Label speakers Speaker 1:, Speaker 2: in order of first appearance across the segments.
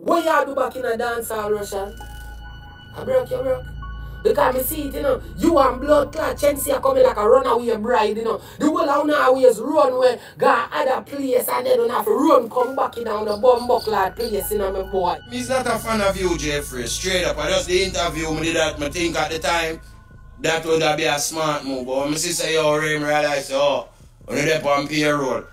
Speaker 1: What you do back in a dance hall, Rvssian? I broke you broke. Because me see it, you know, you and blood clot, Shenseea are coming like a runaway bride, you know. The whole of always run where got other place and they don't have to run come back in down the bum buckler place, you know, my boy.
Speaker 2: Me's not a fan of you, Jaii Frais. Straight up. I just the interview me did that. Me think at the time that would be a smart move. But my sister yo Ray, me realize oh, on the on payroll.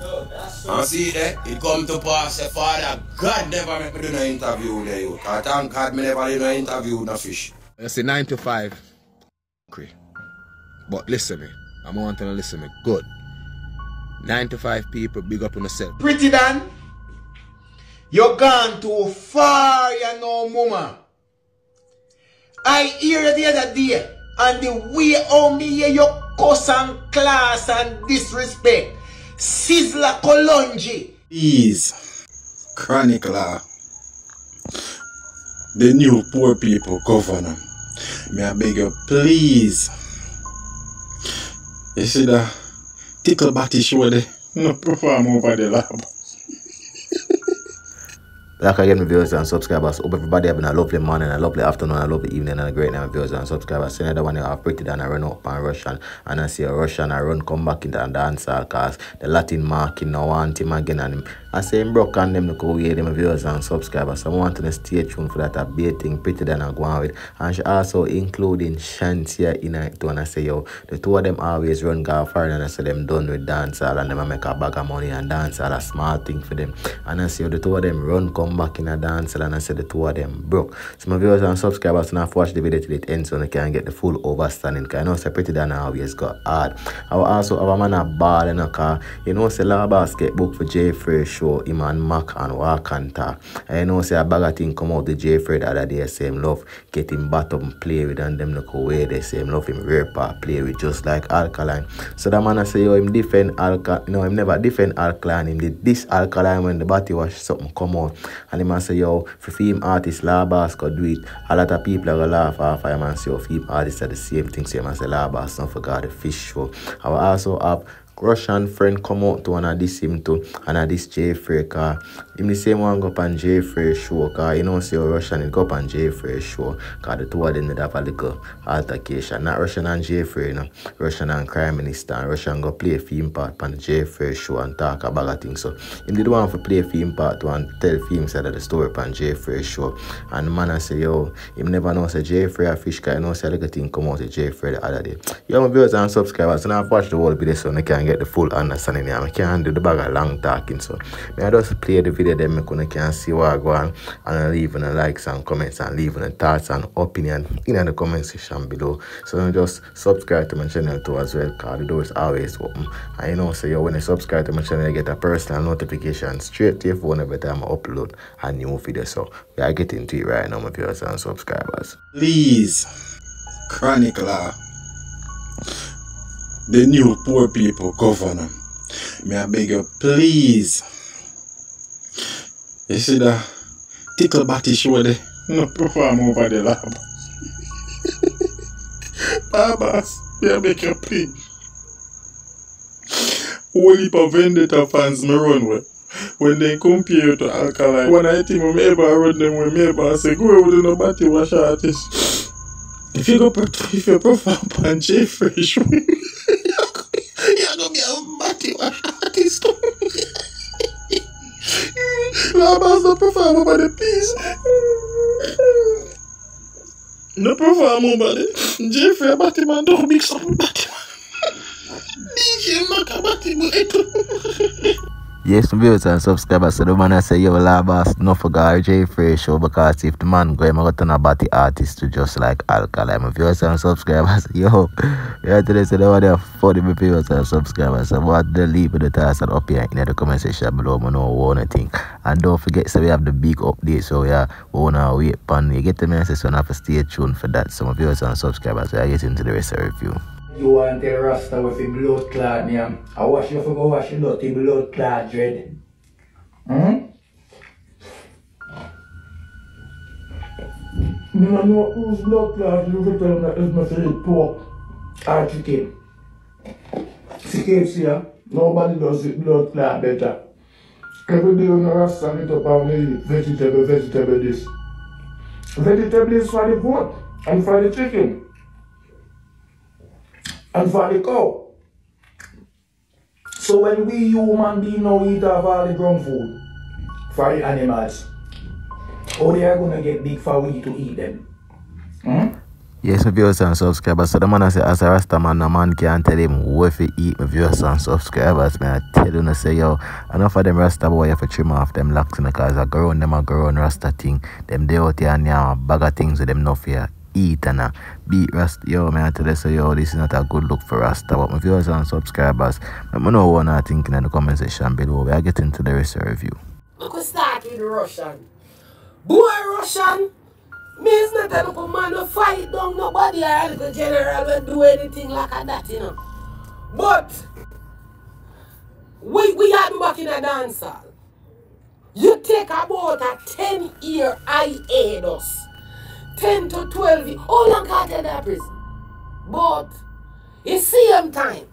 Speaker 3: Yo, that's so
Speaker 2: And see there, it come to pass, say, Father, God never make me do no interview there, you. I thank God me never do no interview no fish.
Speaker 4: I say 9 to 5. Okay. But listen me. I'm wanting to listen me. Good. 9 to 5 people, big up on yourself.
Speaker 5: Pretti Don, you gone too far, you know, mama. I hear you the other day, and the way how me hear your cuss and class and disrespect. Sizzla Kalonji.
Speaker 6: Please, Chronic Law, the new poor people governor. May I beg you, please. You see that tickle batty show there? No perform over the lab.
Speaker 7: Like again, my viewers and subscribers. Hope everybody having a lovely morning, a lovely afternoon, a lovely evening, and a great night, my viewers and subscribers. See another one I've pretty and I run up and Rvssian, and I see a Rvssian I run come back into the dance cause the Latin marking now want him again, and him. I say him broke and them look away, them viewers and subscribers. So I want to stay tuned for that a baiting Pretti Don I go on with, and she also including Shenseea in it too. And I say yo, the two of them always run go far, and I say them done with dancehall, and them a make a bag of money and dancehall a small thing for them. And I say yo, the two of them run come back in a dance and I said the two of them broke. So my viewers and subscribers now watch the video till it ends so they can get the full overstanding. Cause I know separated than I got hard. I also have a man a ball in a car. You know say la basket book for Jaii Frais show him and Mac and walk and talk. You know say a bag of thing come out the Jaii Frais the other day same love. Get him bottom play with and them look away the same love him rear part play with just like alkaline. So the man I say yo him defend alkaline no him never defend alkaline did this alkaline when the body wash something come out and him a say yo for film artist Labas could do it. A lot of people are gonna laugh off him and say yo film artists are the same thing. Same as the Labas don't forget the fish show. I also have Rvssian friend come out to wanna diss him too and I this Jaii Frais car him the same one go up on Jaii Frais show car you know see Rvssian go up on Jaii Frais show cause the two of them did have a little altercation. Not Rvssian and Jaii Frais you know. Rvssian and crime minister and Rvssian go play a film part on the Jaii Frais show and talk about a thing so him did one for play a film part to and tell film side of the story on Jaii Frais show and the man I say yo him never know say Jaii Frais a fish guy you know say a little thing come out of Jaii Frais the other day. Yo my viewers and subscribers now I've watched the whole video so I can get the full understanding here. I can't do the bag of long talking so may I just play the video then I can see what I go on and leaving the likes and comments and leaving the thoughts and opinion in the comment section below. So just subscribe to my channel too as well because the door is always open. And you know so yo, when you subscribe to my channel you get a personal notification straight to your phone every time I upload a new video. So we are getting to it right now my viewers and subscribers.
Speaker 6: Please, Chronic Law, the new poor people governor. May I beg you, please. You see that tickle batty show there? No perform over the lab. Babas, may I beg you, please? Whole heap of vendetta fans me run with. When they compare to Alkaline, when I think me ever run them with me ever say, go with no batty wash artist. If you go, if you perform on J Fresh, perform over the piece. No perform over the Jaii Frais Batman don't mix up with Batman. DJ Maka Batman.
Speaker 7: Yes, viewers and subscribers. So the man I say, yo, Labas, no forget Jaii Frais show because if the man go, I'm going to about the artist to just like Alkali. My viewers and subscribers, yo, yeah, today, so they want to 40 my viewers and subscribers. So what they leave the task and up here in the comment section below, I know what I think. And don't forget, so we have the big update. So yeah, we want to wait pan. You get the message, so I have to stay tuned for that. So my viewers and subscribers, so I get into the rest of the review.
Speaker 8: You want tell Rasta with your blood clot name. I wash you for go wash your dirty blood clot dread. Hmm? No know whose blood clot you can tell me is my favorite pork. Or chicken. See KFC, yeah? Nobody does it blood clot better. Every day on the rasta meet up and eat vegetable, vegetable this. Vegetable is for the goat and for the chicken and for the cow. So when we human being now eat off all ground food for the animals, how they are gonna get big for we to eat them? Hmm?
Speaker 7: Yes, my viewers and subscribers. So the man I say as a Rasta man, no man can't tell him what to eat my viewers and subscribers. Man, I tell you no say yo, enough of them Rasta boy have to trim off them locks in the cause I grow on them a grow on Rasta thing. Them they out here and yeah, bag of things with them no fear. Eat and uh, beat. Yo, man, I tell you say yo, this is not a good look for Rasta. But my viewers and subscribers, let me know what I thinking in the comment section below. We are getting to the rest of the review.
Speaker 1: I could start with Rvssian. Boy Rvssian, means not a little man to fight down nobody or a general will do anything like that, you know. But we we do back in a dance hall. You take about a 10 year hiatus. 10 to 12 years. How long can you that prison? But it's same time.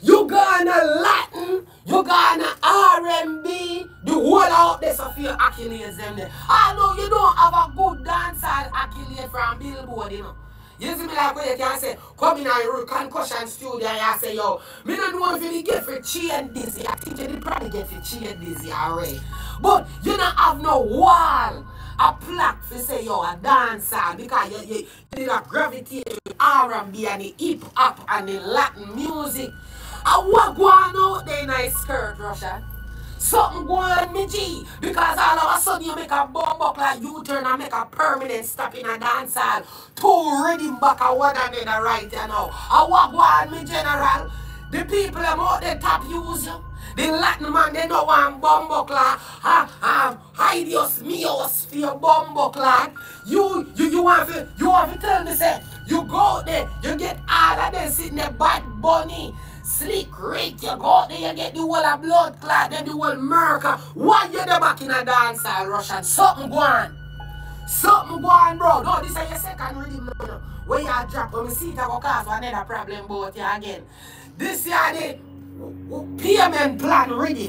Speaker 1: You gonna Latin, you gonna R&B, the whole out there so feel accolades them there. I know you don't have a good dancehall accolade from Billboard, you know. You see me like when you can say, come in and concussion studio and you say, yo, me don't know if you get for chain dizzy. I think you did probably get for chain dizzy already. But you don't have no wall, a plaque to say, yo, a dancer because you, you, you a gravitate to R&B and the hip hop and the Latin music. And what going out there in a skirt, Russia? Something going me G. Because all of a sudden you make a bomb up like you turn and make a permanent stop in a dance hall. Two rhythm back and one and then a right you know. And what going me general? The people them out there top use you. The Latin man they know one bomb clock. Ah, um, hideous meos for your clock. You you you want to you want to tell me say you go there, you get all of them sitting there bad bunny. Slick Rick, you go there, you get the whole of blood clot, then the whole murder. Why you there back in a dance hall, Rvssian? Something go on. Something go on, bro. No, this is your second rhythm now. No. When you drop, when we see it, I go cause another problem about you again. This is the payment plan ready.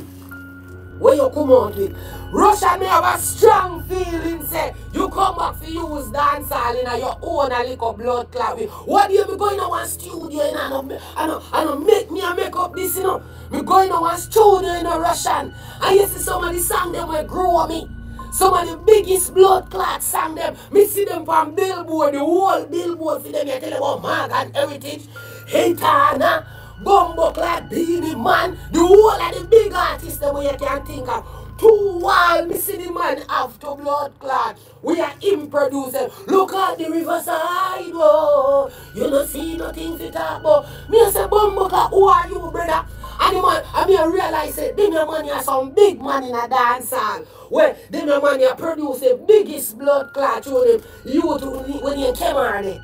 Speaker 1: Where you come out with. Russia may have a strong feeling, say, you come back for you to use dancehall in your own a little blood clot with. What do you be going to one studio in and and and make me a make up this, you know? Me going to one studio in a Rvssian. And you see some of the song them will grow on me. Some of the biggest blood clot song them, me see them from Billboard, the whole Billboard for them, you tell them about Morgan Heritage, Haitana, Bumbo Clot, Beenie Man, the whole of the big artists that you can think of. Two me see the man after blood clot. We are him. Look at the riverside, oh. You don't see nothing to talk about. Me I say, Clot, who are you, brother? And the man, I mean, I realize that them your money are some big man in a dance hall. Where them your money are producing biggest blood clot through them. You to, when you came on there.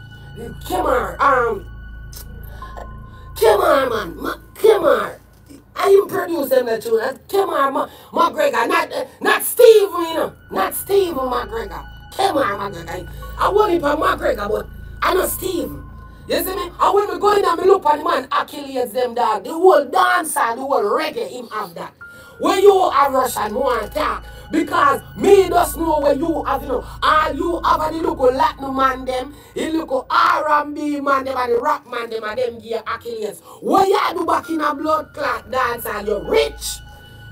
Speaker 1: Come on, um, on, man, Ma, come on. I am producing the tune. Uh, Come on, Ma, McGregor, not not Steve, you know, not Steve McGregor. On, McGregor. I want it for McGregor, but I know Steve. You see me? And when we go in and me look at the man Achilles them dog, the whole dance and the whole reggae him have that. When you have Rvssian want talk, because me just know where you have, you know, all you have are the local Latin man them, the local R&B man them and the rock man them and them gear Achilles. What you do back in a blood clot dance and you're rich?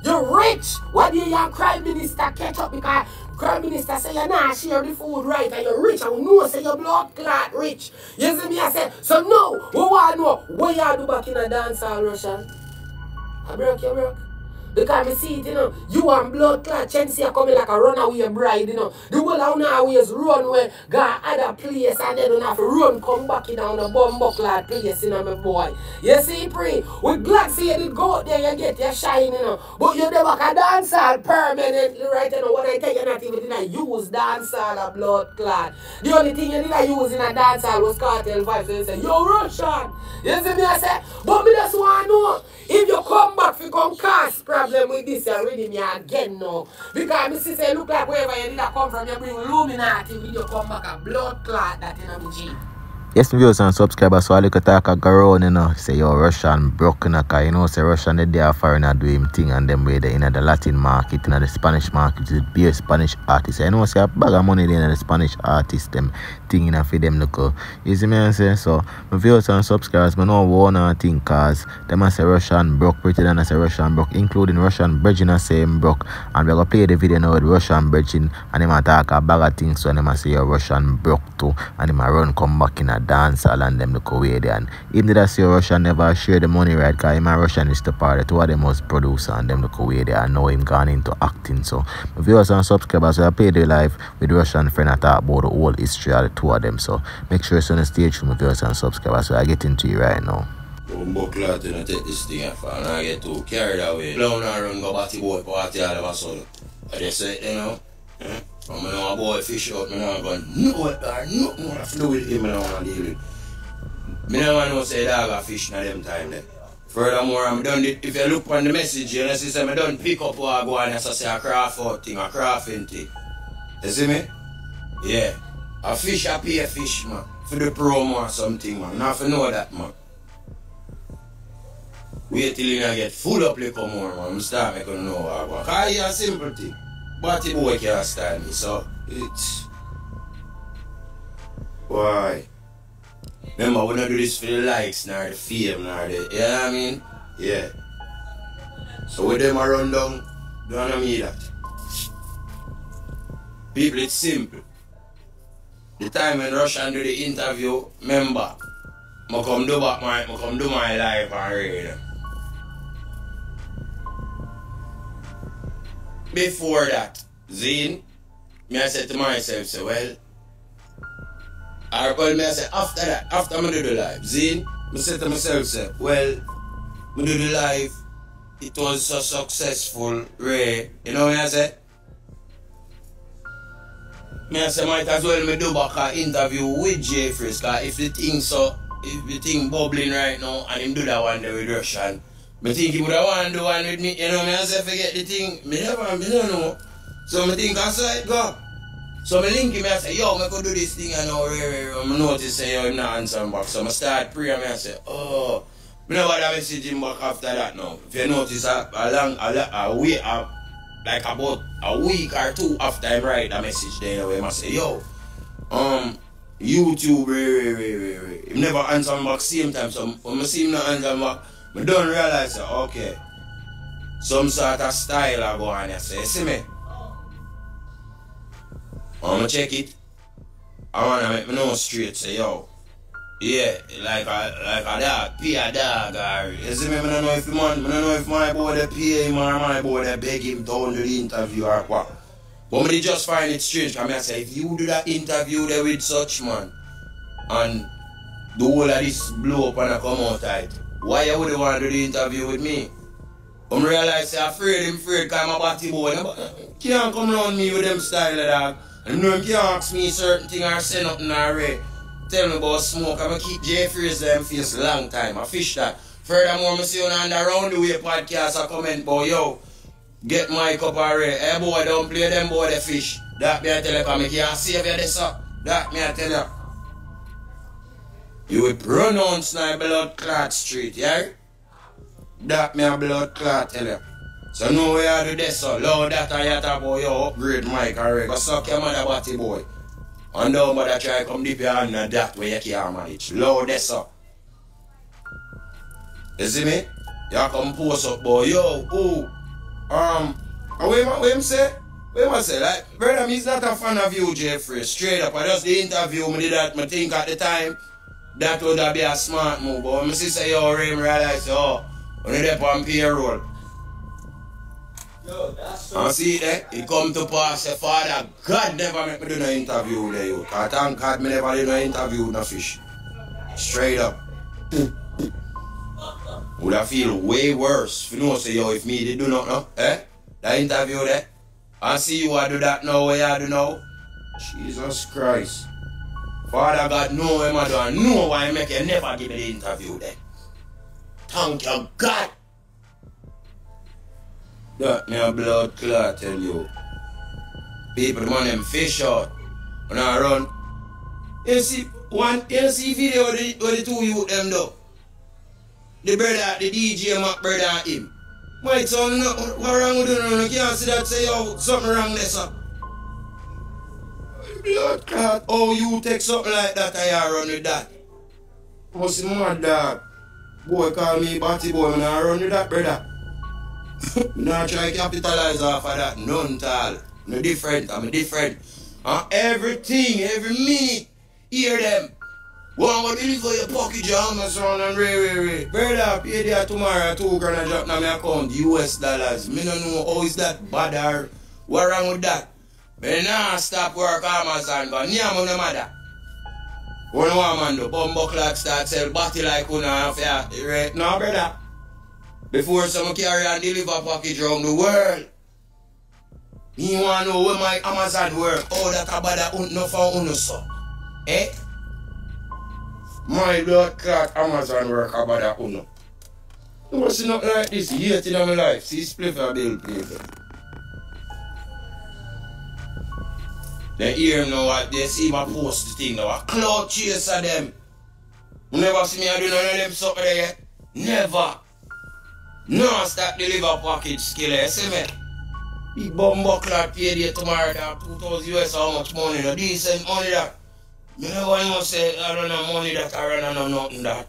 Speaker 1: You're rich. What do you and crime minister catch up because crime minister say you not share the food right and you're rich and we know say your blood clot rich. You see me I say, so no, we want to know what you do back in a dance hall Rvssian. I broke you broke. Because me see it, you know, you and blood clot chance you coming like a runaway bride, you know. The whole of always run where God other place and then don't have to run come back in on the bomb clot place, you know, my boy. You see, pray. We glad see did go out there, you get your shine, you know. But you never can dance all permanently, right? You know, what I tell you not even did I use dance all a blood clot. The only thing you did I use in a dance hall was cartel vibes. So you say, yo, Rvssian. You see me, I say, but me just want to know if you come back, if you come cause problem with this, you ready me again now. Because me see say, look like wherever you did come from, you bring Illuminati when you come back a blood clot that in a G.
Speaker 7: Yes, viewers and subscribers, so I look at talk a go you know, say, yo, Rvssian broke, you know, you know, say Rvssian, they are foreigner do him thing, and them way they in the Latin market, in the Spanish market, be a Spanish artist. I know, say, a bag of money there in the Spanish artist, them thing, you know, for them look, uh, you see me, I say, so, my viewers and subscribers, I know one thing, cause them I say Rvssian broke, Pretti Don I say Rvssian broke, including Rvssian bridging, I say broke, and we're gonna play the video now with Rvssian bridging, and them a talk a bag of things, so them I say, yo, Rvssian broke too, and them a run come back in a dance hall and them there. And even did I say Rvssian never share the money right because and Rvssian is the part two of them was producer and them look away there and now him gone into acting. So viewers and subscribers I play the life with Rvssian friend I talk about the whole history of the two of them. So make sure you're on the stage for my viewers and subscribers. So I get into you right now.
Speaker 2: Bumbo you know, take this thing off and I get too carried away. Run go party all of a sudden. I just say, you know, eh? From me know boy fish out, know go, no, or no more to do with him, me know want to deal with. Me know want to say dog a fish na them time then. Furthermore, I'm done it, if you look on the message, you know, see, me done pick up what I go on and say a craft out thing, a crafting thing. You see me? Yeah. A fish a pay fish, man. For the promo or something, man. Not for know that, man. Wait till you get full up liquor more, man. I'm start making know what I want. Cause it's a simple thing. Batty boy can't stand me, so it. Why? Remember, we don't do this for the likes, nor the fame, nor the. You know what I mean? Yeah. So with them run down, don't mean that. People, it's simple. The time when Russian do the interview, remember, I come do back my, I come do my life and read them. Before that, Zine, me I said to myself, say, well, or well, me I say, after that, after I do the live, Zine, me said to myself, say, well, me do the live, it was so successful, Ray. You know what I say? Me I say, might as well me do back an interview with Jaii Frais, cause if the thing so, if the thing bubbling right now, and him do that one there with Rvssian, me think he would have want to do one with me, you know, me I forget the thing, me never, me don't know. So me think I saw it go. So me link him, I say, yo, me could do this thing, and now, I notice, say, yo, him not answering back. So me start praying, me I say, oh, me never that message him back after that now. If you notice, a, a long, a, a, a week, a, like about a week or two after I write that message there, where I say, yo, um, YouTube, re, re, re, re. Him never answer back same time. So when I see him not answer back, I don't realize that, okay, some sort of style I go on here. So you see me? I'm gonna check it. I wanna make me know straight, say, yo, yeah, like a like a dog, pay a dog or you see me, I don't know if man, I don't know if my boy they pay him or my boy they beg him down to the interview or what. But me just find it strange, because I say if you do that interview there with such man and the whole of this blow up and I come out tight, why you would want to do the interview with me? I'm realize say afraid him afraid cause I'm a batty boy. Can't come around me with them style of dog. And him can't ask me certain thing or say nothing or read tell me about smoke. I'm gonna keep Jaii Frais them face a long time. I fish that. Furthermore, I see you on the round the way podcast I comment about yo. Get my cup already. Hey boy, don't play them boy the fish. That me I tell you, me can't save you this up. That me I tell you. You will pronounce my blood clot street, yeah? That me a blood clot tell you. So know where you do this so loud that I have about your upgrade mic already. Go suck your mother body boy. And now mother try come deep your hand and that way you can't manage. Loud this up. You see me? You come post up boy, yo, ooh. Um, what what him say? What him say? Like, brother, me's not a fan of you, Jaii Frais. Straight up. I just the interview me did that, me think at the time that would have be a smart move. But when my sister yo Ray, me realize, oh, when they on payroll. And see there, it come to pass, say, Father, God never make me do no interview there, you. I thank God me never do no interview no fish. Straight up. Would I feel way worse if you know say yo if me did do not know, eh? That interview there. I see you I do that now where I do now. Jesus Christ. Father God know him I do and know why make you never give me the interview there. Thank you God. That me a blood clot tell you. People man them fish out. When I run. You see, one, you see video where the, where the two youth them though. The brother, the DJ Mac brother him. My son, what wrong with you? You can't see that say, yo, something wrong there, sir. Blood clot, oh, you take something like that and you run with that. What's the mad dog? Boy call me batty boy, and I run with that, brother. me not try to capitalize off of that, none tall. No different, I'm a different. And everything, every minute, hear them. One what deliver your pocket jam your Amazon and Ray Ray Ray. Brother, pay there tomorrow, two grand drop na my account, US dollars. Me no know how is that bad or what wrong with that. Be nan stop work Amazon kon. Ni am wane mada. Wane waman do. Bumbo clock start sell bati like wane an fya. Eh, right now, brother. Before some carry and deliver package round the world. Mi wan nou we my Amazon work. Ou oh, dat a bada un nou fan un nou so. Eh? My blood clot Amazon work a bada un nou. Nou wasi nou like dis. Yet in a mi life. Si spliff a bil people. They hear now what they see my post the thing now. A cloud chaser them. You never see me I do none of them something there yet? Never. No stop deliver package skill, you see me? Big bumbo clock pay there tomorrow that 2000 US how much money, no decent money that. Me never even say I don't know money that I run and nothing that.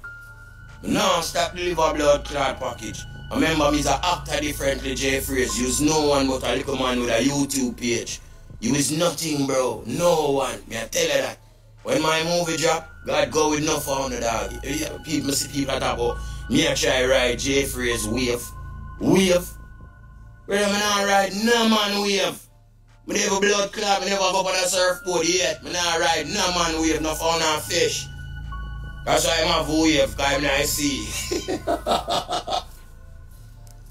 Speaker 2: No stop deliver blood clot package. Remember me's a actor differently, Jaii Frais. Use no one but a little man with a YouTube page. You is nothing, bro. No one. Me I tell you that. When my movie drop, God go with no the dog. People see people talk about me I try ride Jaii Frais wave. Wave. Brother, me not ride no man wave. Me never blood clot, me never go up on a surfboard yet. Me not ride no man wave, no phone and fish. That's why I'm have wave, cause I'm not see.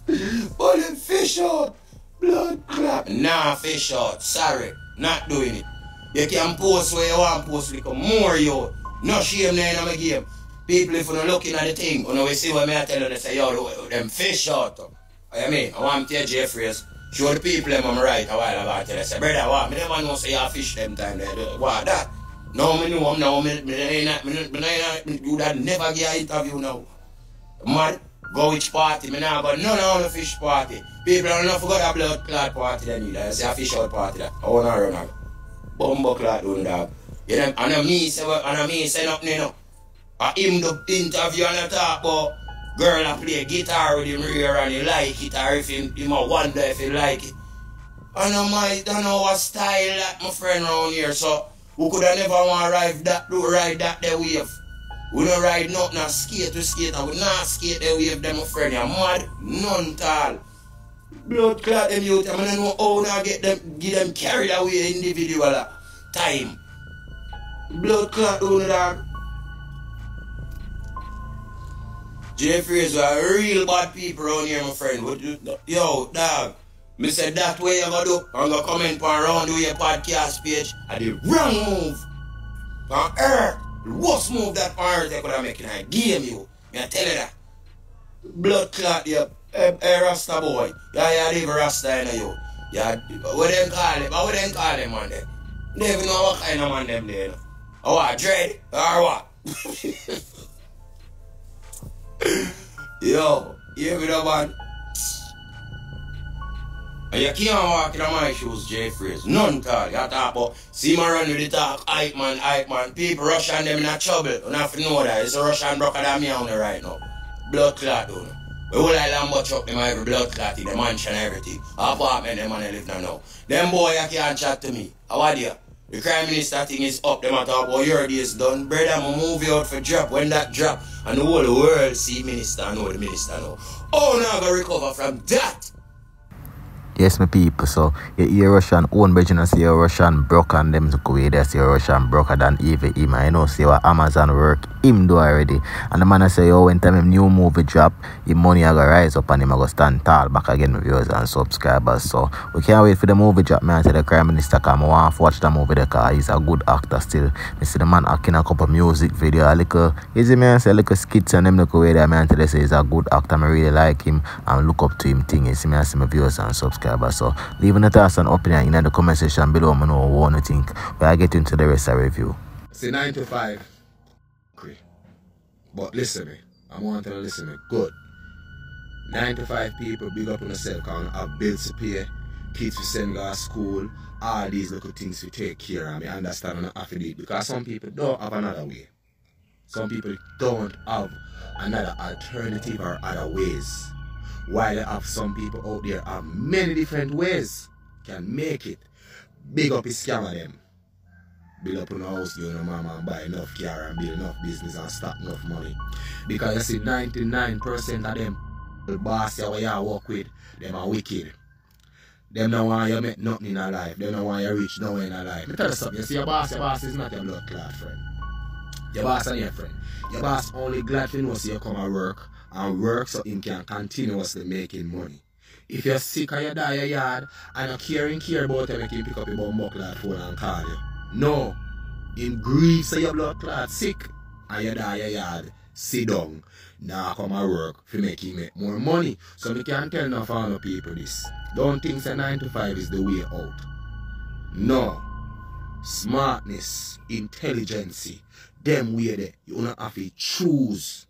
Speaker 2: but them fish out. Blood clot. Nah, fish out. Sorry. Not doing it. You can post where you want post little more yo. No shame there in my game. People if you're looking at the thing, you know we see what me I tell you, they say, yo, them fish out. I mean, I want to tell Jaii Frais, show the people them I'm right a while. Tell I say, brother, what? Me never know say you fish them time there. What that? No, me know, no, me, me, me, not, me, me, me, me, you would never get an interview now. Man, go which party? Me now go none of the fish party. People don't know forgot a blood clot party then either. I say a fish out party that. I wanna run out. Bumbo clot doing dog. You know, and me say, what and me say nothing, you know. I him the interview and I talk about girl I play guitar with him rear and he like it or if him, him a wonder if he like it. I know my don't know what style that my friend around here so who could have never want to ride that do ride that the wave. We don't ride nothing a skate to skate and we not skate the wave them my friend You're mad none tall. Blood clot them youth I don't know how now get them get them carried away individual time. Blood clot down dog. Jaii Frais are real bad people around here, my friend. What you, yo, dog. Me said that way you gonna do. I'm gonna comment on around do your podcast page. I the wrong move. On earth. The worst move that on earth they could have making. I game you. Me I tell you that. Blood clot you. Hey Rasta boy. Yeah, yeah, leave Rasta in you. Yeah, what them call him? What them call man there? They even know what kind of man them there. Oh, what, dread? Or what? Yo, you hear me man? And you can't walk in my shoes, Jaii Frais. None tall. You talk about, see my run with the talk, hype man, hype man. People Rvssian them in a trouble. You have to know that. It's a Rvssian broker that me on right now. Blood clot, don't you? The whole island but truck them every blood clot in the mansion everything. Apartment them and they live now now. Them boy you can't chat to me. How are you? The crime minister thing is up. Them a talk about your day is done. Brother, I'm move you out for drop. When that drop, and the whole world see minister, know the minister now. Oh, now I gotta recover from that.
Speaker 7: Yes, my people. So you hear Rvssian own virgin and see a Rvssian broker and them to go there see a Rvssian broker than even him. I know see what Amazon work him do already. And the man I say, oh, when time him new movie drop, his money I go rise up and him I go stand tall back again with viewers and subscribers. So we can't wait for the movie drop. Man, I the crime minister come. I to watch the movie because he's a good actor still. I see the man acting a couple music video, a little easy man say a little skits and them look away there. Man, they say he's a good actor. I really like him and look up to him thing. You see I see my viewers and subscribers. So leave a thoughts and opinion in the comment section below. I know what you think. But I get into the rest of the review.
Speaker 4: See 9 to 5. Cray. But listen me. I want to listen me. Good. 9 to 5 people big up on yourself can have bills to pay, kids to send to school, all these little things to take care of. I understand and I have to do it because some people don't have another way. Some people don't have another alternative or other ways. While you have some people out there have many different ways can make it. Big up is scam of them. Build up on a house, you know, mama, and buy enough car and build enough business and stack enough money. Because you see 99% of them the boss where you work with, them are wicked. Them don't want you make nothing in a life. They don't want you reach nowhere in life. Me tell you something, you see your boss, your boss is not your blood clot friend. Your boss and your friend. Your boss only glad to know see you come and work and work so him can continuously making money. If you're sick or you die your yard and you care and care about him, make him pick up your bum clot phone and call you. No. In grief say your blood clot sick and you die your yard. Sit down. Now come and work make him make more money. So we can't tell no farmer people this. Don't think say 9 to 5 is the way out. No. Smartness, intelligence, them way there, you don't have to choose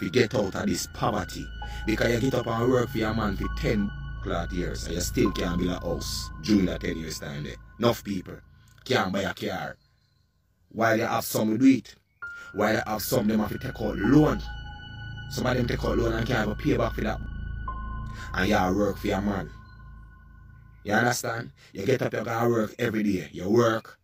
Speaker 4: to get out of this poverty. Because you get up and work for your man for 10 cloth years and you still can't build a house during that 10 years time there. Enough people can't buy a car. While you have some do it. While you have some them have to take out loan. Some of them take out loan and can't even pay back for that. And you work for your man. You understand? You get up, you gotta work every day. You work,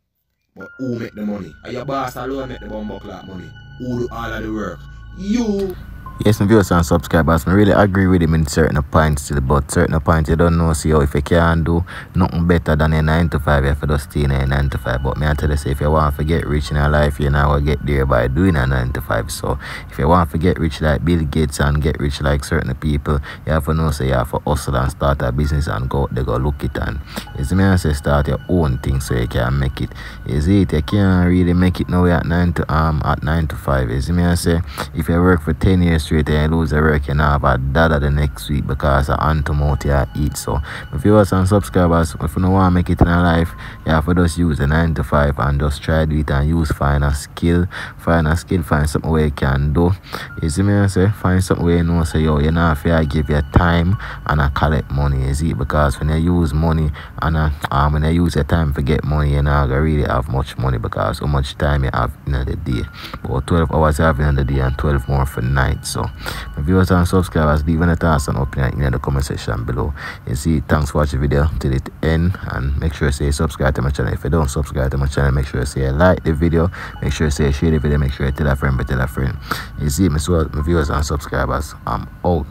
Speaker 4: but who make the money? Are your boss alone make the bumbo clock money? Who do all of the work? You.
Speaker 7: Yes, my viewers and subscribers, I really agree with him in certain points still, but certain points you don't know, see how if you can do nothing better than a 9 to 5, you have to just stay in a 9 to 5. But me I tell you, say, if you want to get rich in your life, you now get there by doing a 9 to 5. So, if you want to get rich like Bill Gates and get rich like certain people, you have to know, say, you have to hustle and start a business and go they go look it and, see me I say, start your own thing so you can make it. Is it, you can't really make it now at 9 to, um, at 9 to 5. Is me I say, if you work for 10 years and lose a you know, have dada the next week because I hand to mouth you eat. So, want some subscribers, if you don't want to make it in life, you have to just use the 9 to 5 and just try do it and use find a skill, find a skill, find something where you can do. You see me I say, find something where you know, say, yo, you know, if you give your time and I collect money, you see, because when you use money and uh, um, when you use your time to get money, you know, you really have much money because how much time you have in the day. But 12 hours you have in the day and 12 more for night. So, my viewers and subscribers, leave any thoughts and opinion in the comment section below. You see, thanks for watching the video till it end and make sure you say subscribe to my channel. If you don't subscribe to my channel, make sure you say like the video, make sure you say share the video, make sure you tell a friend, but tell a friend. You see, my, my viewers and subscribers, I'm out.